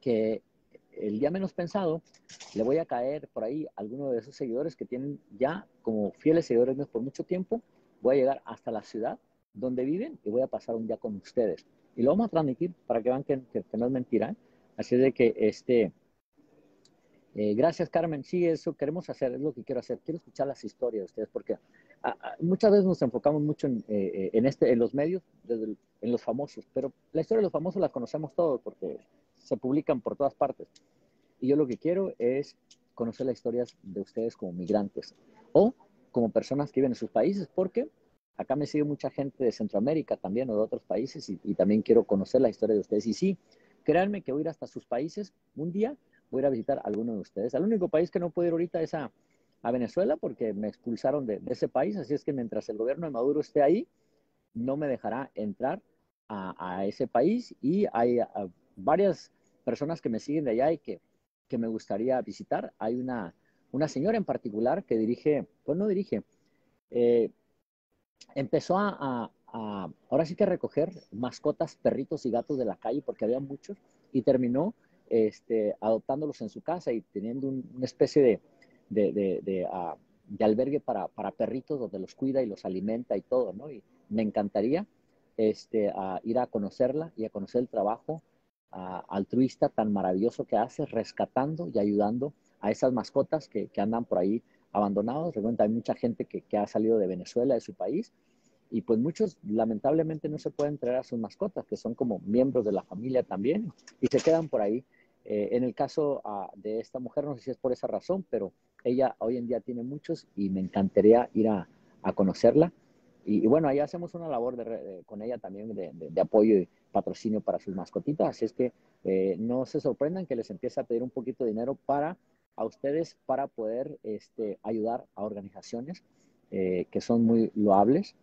que el día menos pensado le voy a caer por ahí a alguno de esos seguidores que tienen ya como fieles seguidores por mucho tiempo. Voy a llegar hasta la ciudad donde viven y voy a pasar un día con ustedes. Y lo vamos a transmitir para que vean que, no es mentira. Así de que, este, eh, gracias Carmen, sí, eso queremos hacer, es lo que quiero hacer. Quiero escuchar las historias de ustedes porque ah, ah, muchas veces nos enfocamos mucho en, eh, este, en los medios, en los famosos, pero la historia de los famosos la conocemos todos porque se publican por todas partes. Y yo lo que quiero es conocer las historias de ustedes como migrantes o como personas que viven en sus países, porque Acá me sigue mucha gente de Centroamérica también o de otros países y, también quiero conocer la historia de ustedes. Y sí, créanme que voy a ir hasta sus países. Un día voy a ir a visitar a alguno de ustedes. El único país que no puedo ir ahorita es a, Venezuela porque me expulsaron de, ese país. Así es que mientras el gobierno de Maduro esté ahí, no me dejará entrar a, ese país. Y hay varias personas que me siguen de allá y que, que me gustaría visitar. Hay una, una señora en particular que dirige, pues no dirige, eh, empezó a, ahora sí que recoger mascotas, perritos y gatos de la calle, porque había muchos, y terminó este, adoptándolos en su casa y teniendo una especie de, ah, de, albergue para, para, perritos donde los cuida y los alimenta y todo, ¿no? Y me encantaría este, a ir a conocerla y a conocer el trabajo altruista tan maravilloso que hace, rescatando y ayudando a esas mascotas que, que andan por ahí abandonados. Recuerda, hay mucha gente que, que, ha salido de Venezuela, de su país, y pues muchos lamentablemente no se pueden traer a sus mascotas, que son como miembros de la familia también, y se quedan por ahí. Eh, en el caso uh, de esta mujer, no sé si es por esa razón, pero ella hoy en día tiene muchos y me encantaría ir a, a conocerla. Y, y, bueno, ahí hacemos una labor de, de, con ella también de, de, apoyo y patrocinio para sus mascotitas. Así es que eh, no se sorprendan que les empiece a pedir un poquito de dinero para a ustedes para poder este, ayudar a organizaciones eh, que son muy loables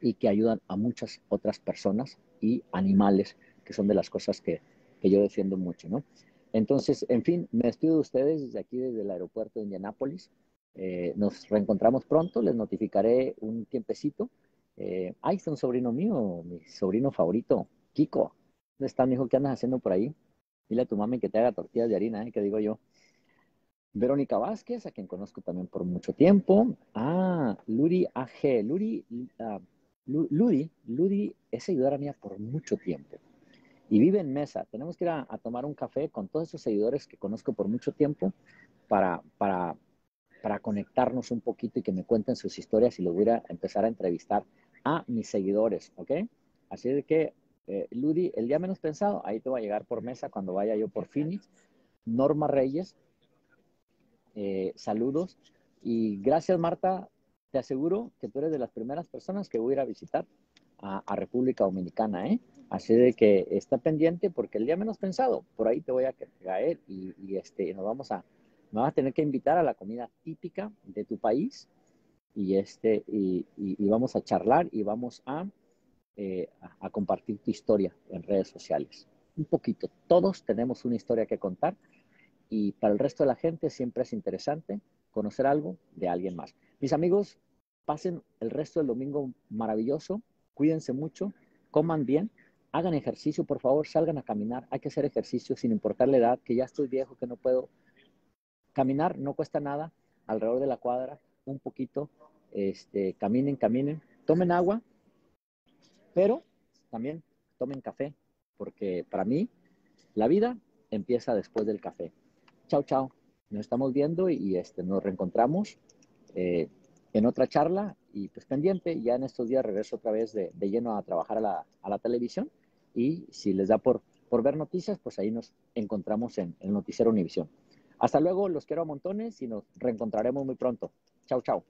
y que ayudan a muchas otras personas y animales, que son de las cosas que, yo defiendo mucho, ¿no? Entonces, en fin, me despido de ustedes desde aquí, desde el aeropuerto de Indianápolis. Eh, nos reencontramos pronto, les notificaré un tiempecito. Eh, ahí está un sobrino mío, mi sobrino favorito, Kiko. ¿Dónde está, mi hijo? ¿Qué andas haciendo por ahí? Dile a tu mami que te haga tortillas de harina, ¿eh? Que digo yo. Verónica Vázquez, a quien conozco también por mucho tiempo. Ah, Luri AG. Luri, uh, Ludi, Ludi es seguidora mía por mucho tiempo y vive en Mesa. Tenemos que ir a, tomar un café con todos esos seguidores que conozco por mucho tiempo para, para, para conectarnos un poquito y que me cuenten sus historias y los voy a empezar a entrevistar a mis seguidores, ¿ok? Así de que, eh, Ludi, el día menos pensado, ahí te voy a llegar por Mesa cuando vaya yo por Phoenix. Norma Reyes, eh, saludos. Y gracias, Marta, te aseguro que tú eres de las primeras personas que voy a ir a visitar a, República Dominicana, ¿eh? Así de que está pendiente porque el día menos pensado, por ahí te voy a caer y, y este, nos vamos a, me vas a tener que invitar a la comida típica de tu país y, este, y, vamos a charlar y vamos eh, a, a compartir tu historia en redes sociales. Un poquito, todos tenemos una historia que contar y para el resto de la gente siempre es interesante conocer algo de alguien más. Mis amigos, pasen el resto del domingo maravilloso, cuídense mucho, coman bien, hagan ejercicio, por favor, salgan a caminar, hay que hacer ejercicio sin importar la edad, que ya estoy viejo, que no puedo caminar, no cuesta nada, alrededor de la cuadra, un poquito, este, caminen, caminen, tomen agua, pero también tomen café, porque para mí la vida empieza después del café. Chao, chao. Nos estamos viendo y, este, nos reencontramos eh, en otra charla y pues pendiente, ya en estos días regreso otra vez de, lleno a trabajar a la, a la, televisión y si les da por, por ver noticias, pues ahí nos encontramos en el Noticiero Univisión. Hasta luego, los quiero a montones y nos reencontraremos muy pronto. Chao, chao.